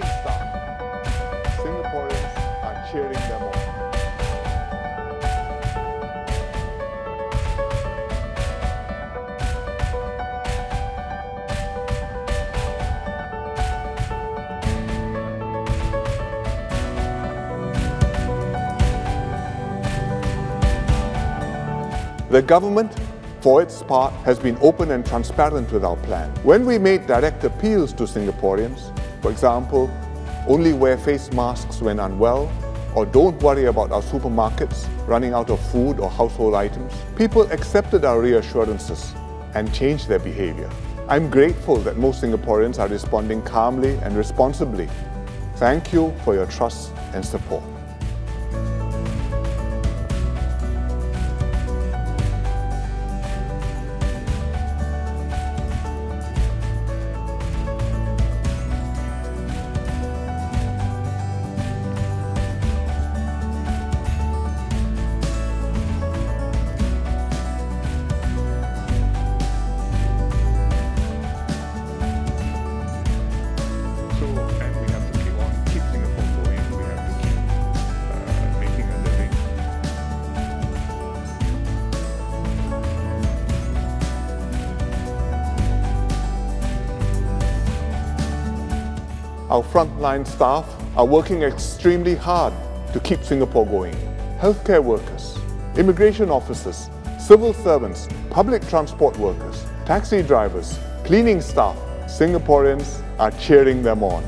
staff, Singaporeans are cheering them on. The government, for its part, has been open and transparent with our plan. When we made direct appeals to Singaporeans, for example, only wear face masks when unwell, or don't worry about our supermarkets running out of food or household items, people accepted our reassurances and changed their behavior. I'm grateful that most Singaporeans are responding calmly and responsibly. Thank you for your trust and support. Our frontline staff are working extremely hard to keep Singapore going. Healthcare workers, immigration officers, civil servants, public transport workers, taxi drivers, cleaning staff, Singaporeans are cheering them on.